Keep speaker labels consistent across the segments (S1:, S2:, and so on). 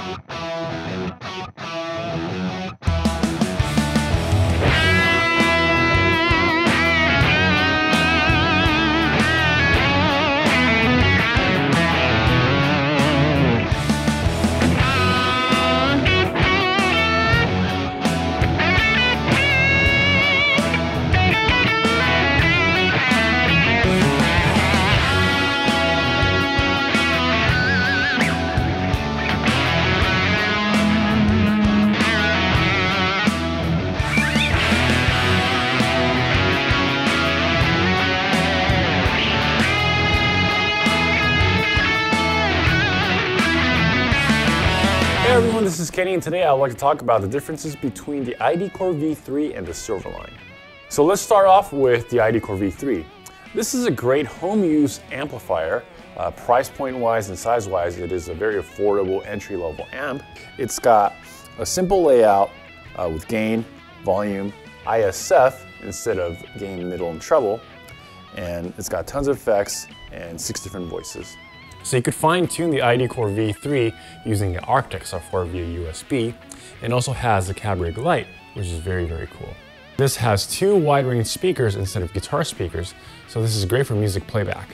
S1: Música everyone, this is Kenny and today I would like to talk about the differences between the ID Core V3 and the Silverline. So let's start off with the ID Core V3. This is a great home use amplifier. Uh, price point wise and size wise, it is a very affordable entry level amp. It's got a simple layout uh, with gain, volume, ISF instead of gain, middle, and treble. And it's got tons of effects and six different voices. So you could fine tune the ID Core V3 using the Architect software via USB and also has the CabRig Lite, which is very, very cool. This has two wide range speakers instead of guitar speakers, so this is great for music playback.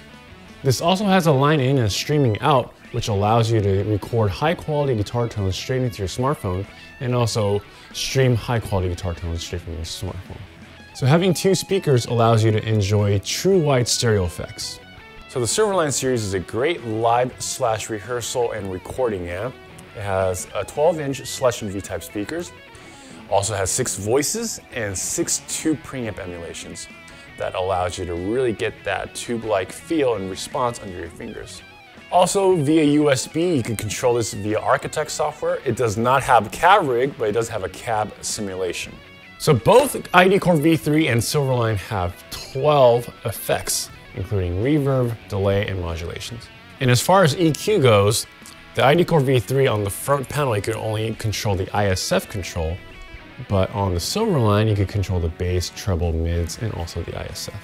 S1: This also has a line in and streaming out, which allows you to record high quality guitar tones straight into your smartphone and also stream high quality guitar tones straight from your smartphone. So having two speakers allows you to enjoy true wide stereo effects. So the Silverline series is a great live slash rehearsal and recording amp. It has a 12 inch Celestion V-type speakers, also has six voices and six tube preamp emulations that allows you to really get that tube-like feel and response under your fingers. Also via USB, you can control this via Architect software. It does not have CabRig, but it does have a cab simulation. So both ID Core V3 and Silverline have 12 effects including reverb, delay, and modulations. And as far as EQ goes, the ID Core V3 on the front panel, you can only control the ISF control, but on the Silverline, you can control the bass, treble, mids, and also the ISF.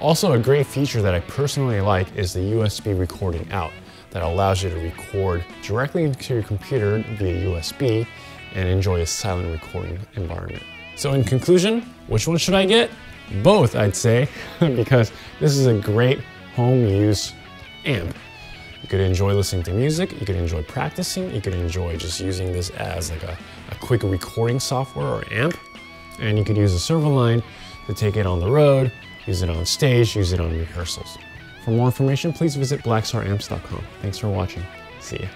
S1: Also, a great feature that I personally like is the USB recording out that allows you to record directly into your computer via USB and enjoy a silent recording environment. So in conclusion, which one should I get? Both, I'd say, because this is a great home use amp. You could enjoy listening to music, you could enjoy practicing, you could enjoy just using this as like a, a quick recording software or amp, and you could use a servo Silverline to take it on the road, use it on stage, use it on rehearsals. For more information, please visit blackstaramps.com. Thanks for watching. See ya.